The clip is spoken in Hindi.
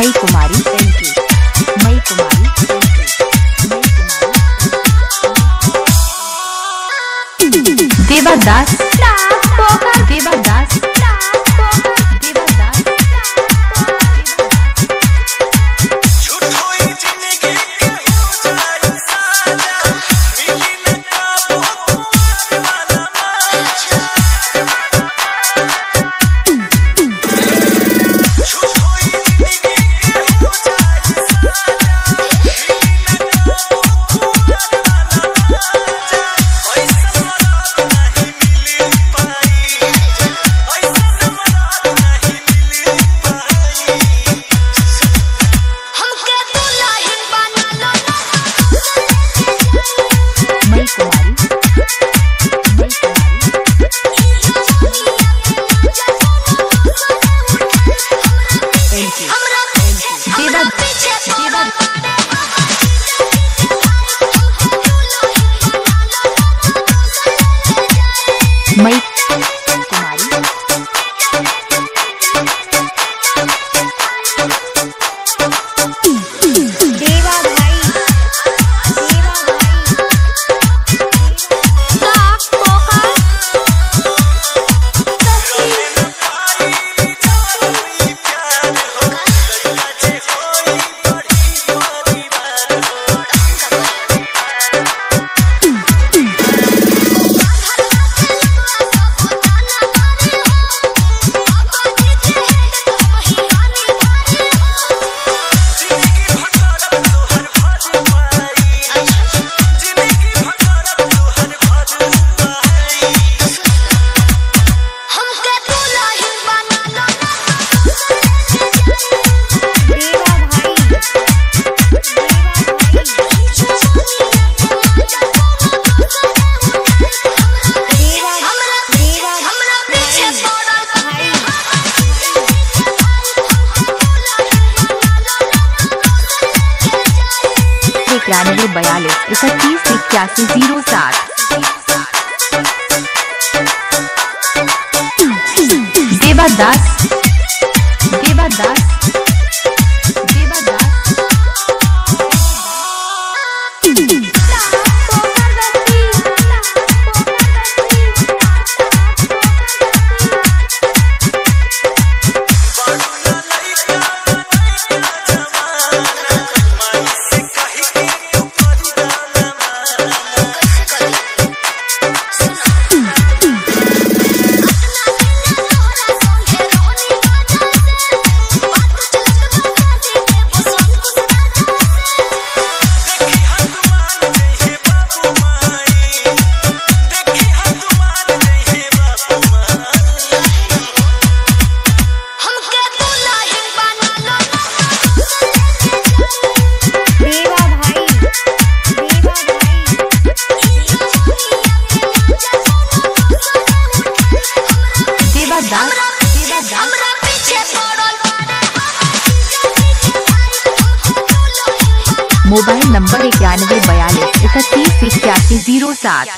मई कुमारी एंट्री मई कुमारी एंट्री देवादास देवादास My. इक्यानवे बयालीस इकतीस इक्यासी ज़ीरो सात। देवादास देवादास मोबाइल नंबर इक्यानवे बयालीस इकतीस इक्यासी ज़ीरो सात।